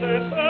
Blessed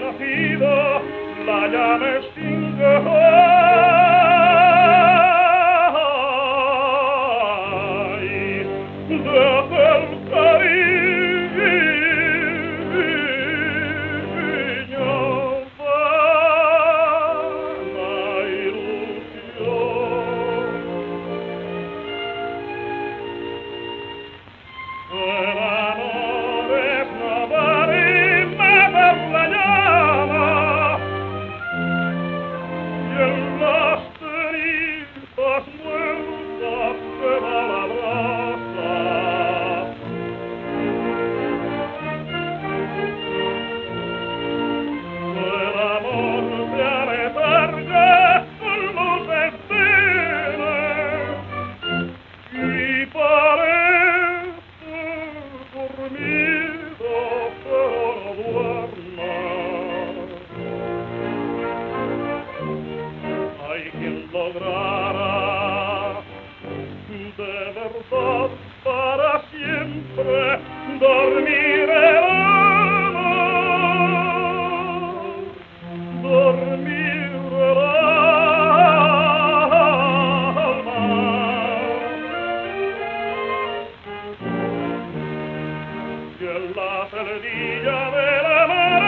nacido, la llama extingue hoy. quien lograra de verdad para siempre dormirá, dormirá. Que la celdilla de la mar